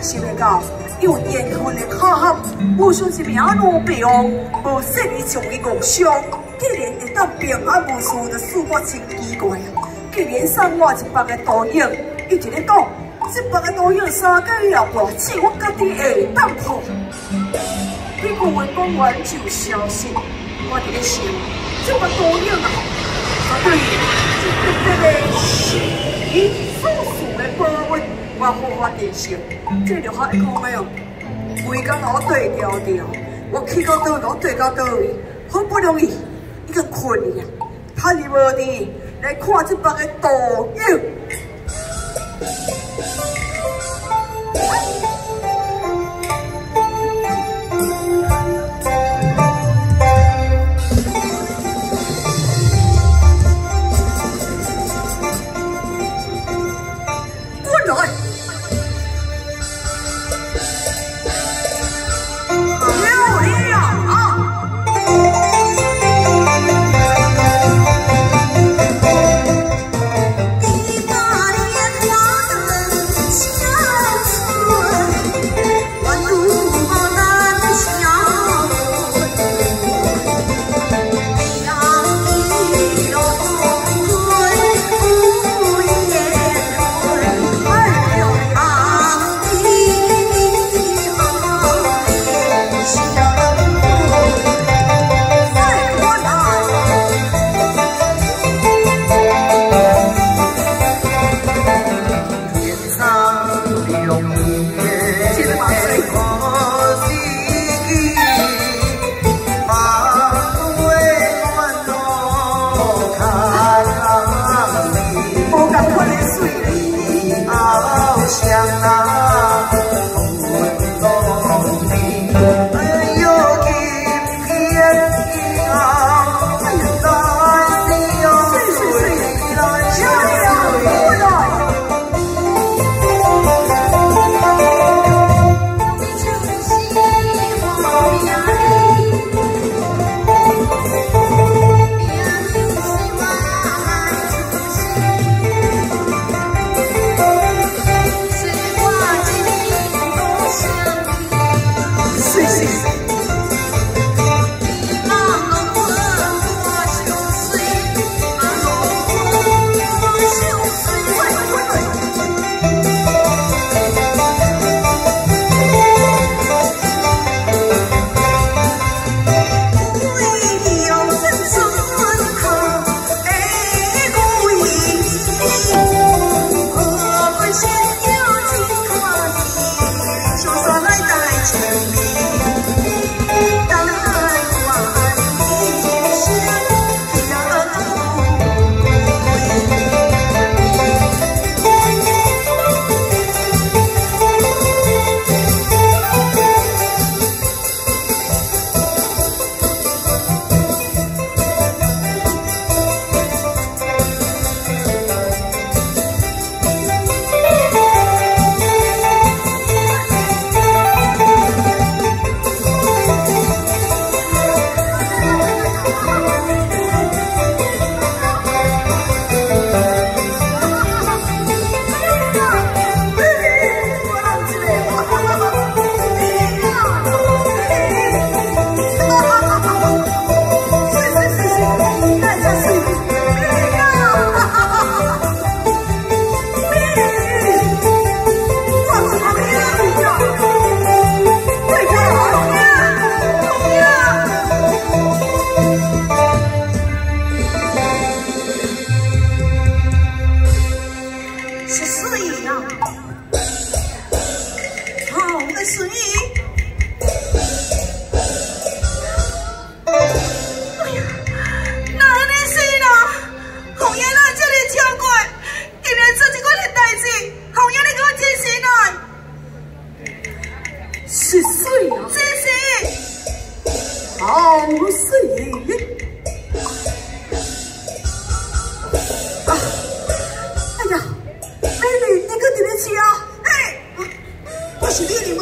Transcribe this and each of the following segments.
想会到，因为缘分的巧合，无想一名女兵，无说你将伊误伤。既然会当平安无事，就使我真奇怪啊！既然送我一百个倒影，伊就咧讲，这百个倒影三个月后，只我家己会当破。你句话讲完就消失，我伫咧想，这百倒影啊，对，这个是叔叔的。宝物，我好好珍惜。这就好一讲没有，规工我对调调，我去到倒位，我对到倒位，好不容易。一个困呀，他你无的来看这帮个导游。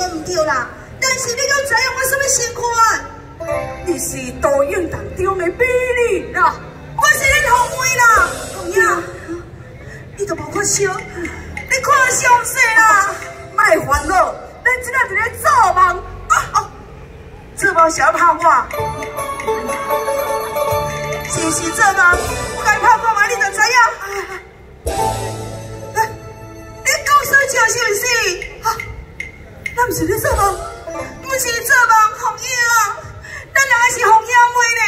我唔对啦，但是你够知影我什么身份？你是杜英堂中的美女啦，我是恁后妹啦，红娘，你都无看少，你看详细啦，卖烦恼，咱今仔日来做梦啊！做梦想拍我，是是做梦，我该拍看嘛，你就知影。你讲说笑是不是？那不是你做梦，不是做梦，红英啊，咱两个是红英妹呢。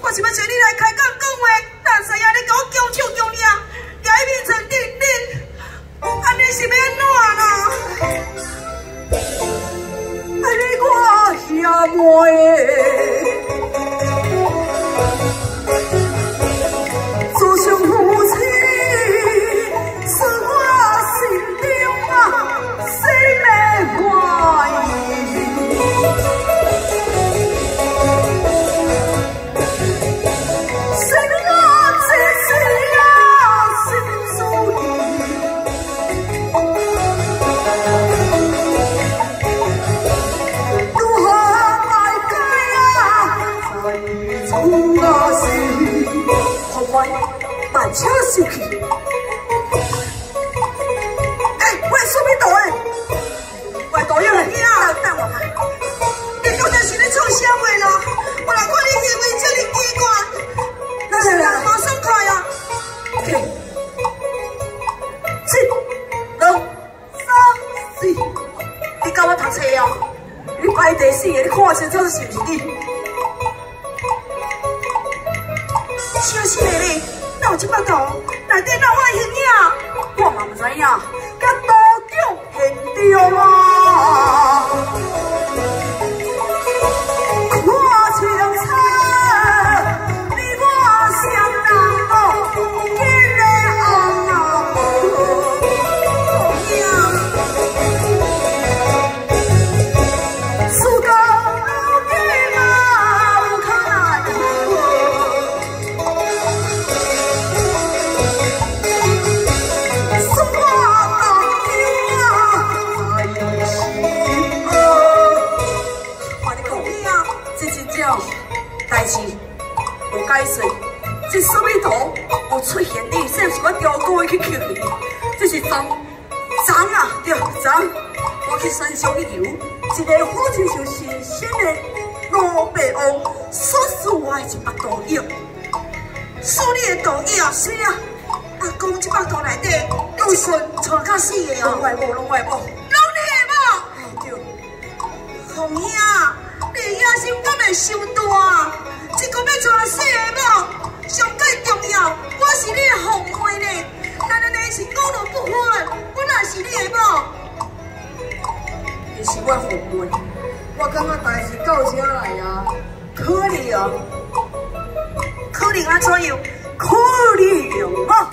我是要找你来开讲讲话，但知影你给我强唱强念，也变成定定，安尼是要安怎啦？爱你我兄妹，你啊，这真正代志有解释。这什么图有出现你，这是我调过去捡去，这是脏脏啊，对脏。我去山上旅游，一个好亲像新鲜的老白乌，锁死我的一百倒影。锁你的倒影是啊，阿公一百倒内底有顺带到死的哦。拢外无，拢外无，拢你的无。哎对。红兄，你野心敢会伤大？一个要娶死的某，上最重要，我是你的红妹呢。咱安尼是讲路不分，我哪是你的某？你是我红妹，我感觉代志到这来啊，可能，可能安怎样？可能啊！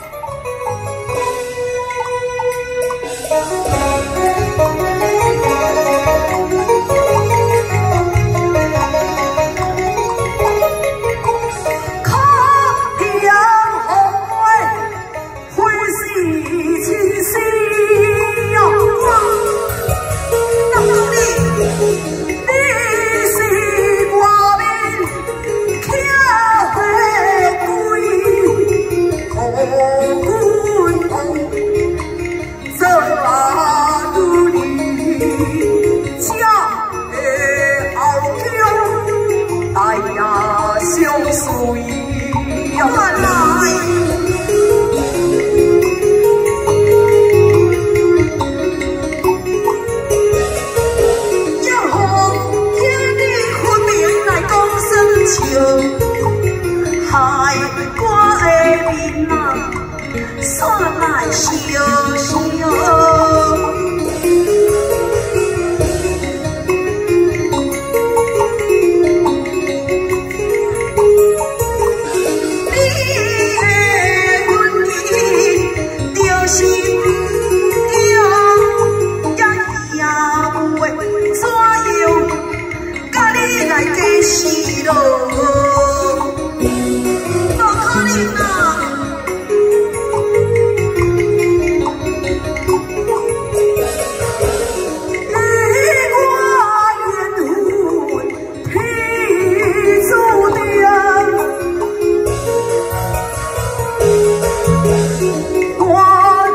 观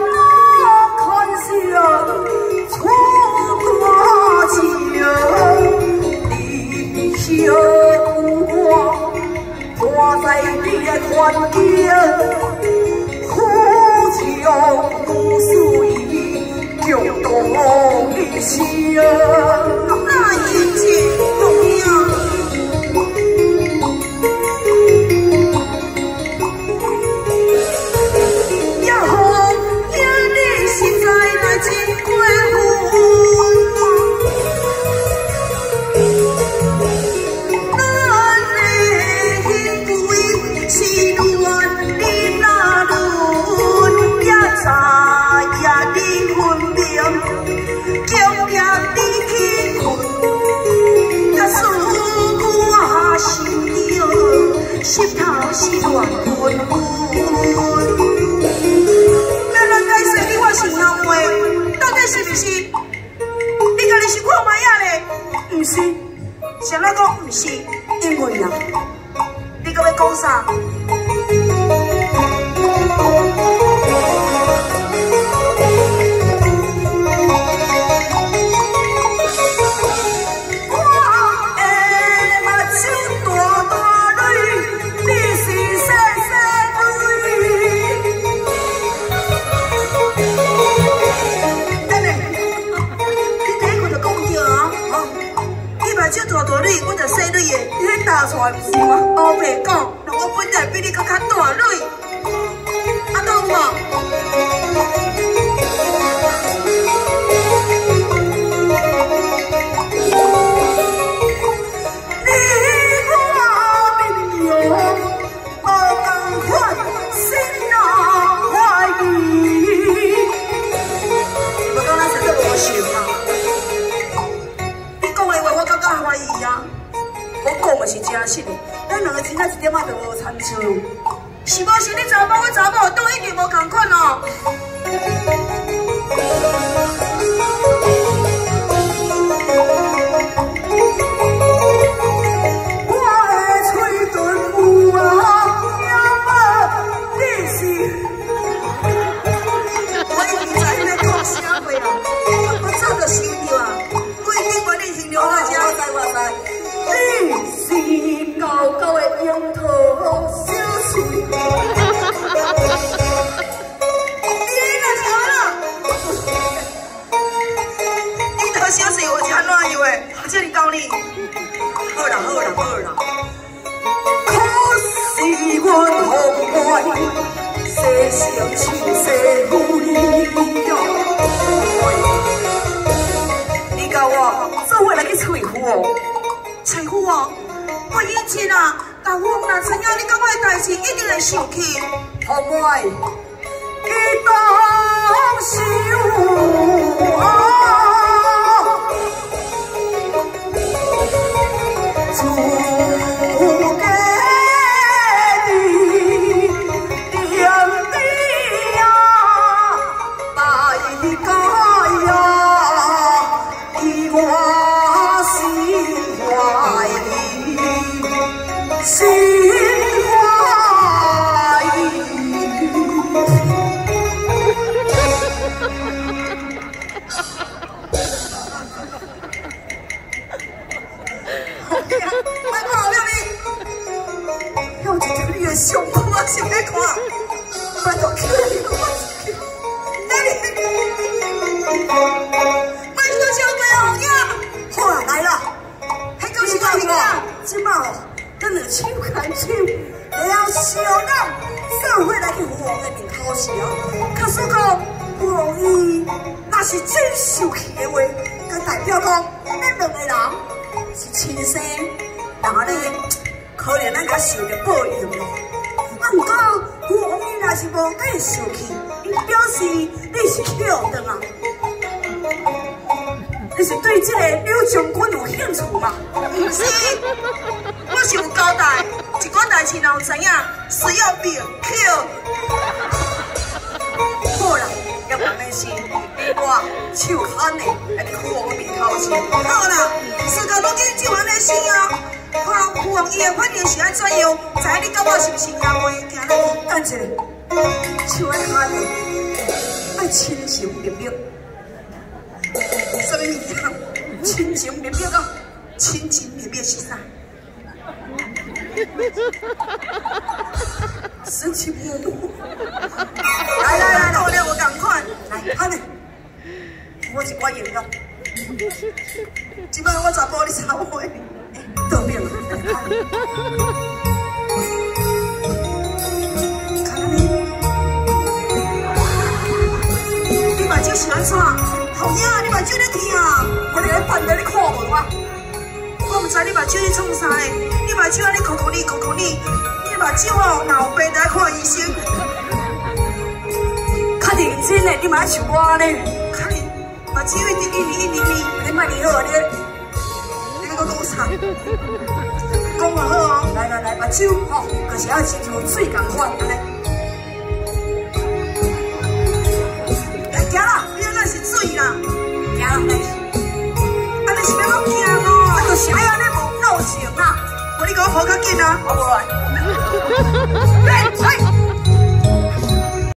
音堪笑春花秋立秋功挂在别传边壶酒不思饮就动心一门啊！你搁要讲啥？教错的，不是我乌白讲，我本来比你更加大蕊，啊，懂无？是真实的。咱两个现在一点仔都无参像，是无是？你查某，我查某，都一点无共款哦。我以前啊，但我若知影你甲我的代志，一定会生气。阿妹，伊当想我。亲看亲，这样小人怎会来去皇的面头前？可是讲不容易，那是真受气的话，佮代表讲咱两个人是亲生，哪里可怜咱家受的报应了？啊，唔过皇爷若是无解受气，表示你是巧的啊。你是对这个刘将军有兴趣吗？是。我是有交代，一寡代志若有知影，死要明确。好啦，要般的是我手安的，安尼好面头前。好啦，自家拢见这样的事啊，看看伊的反应是安怎样，知影你甲我是不是也袂行咧？等一下，手安的，爱亲情绵绵，什么物件？亲情绵绵啊，亲情绵绵是啥？神奇病毒来来来我赶快来快点我是观影的今晚我咋包的草莓诶都变了你看你把就喜欢唱，好你把酒在听啊我的人的知你目睭咧创啥，你目睭安尼哭哭哩哭哭哩，你目睭哦，若有病，得看医生。较认真嘞，你嘛爱像我咧。把机会滴滴滴滴滴，你卖你好，你你那个多惨，讲话好哦，来来来，把酒吼，可是要亲像水共款，安尼。跑好快呢，跑过！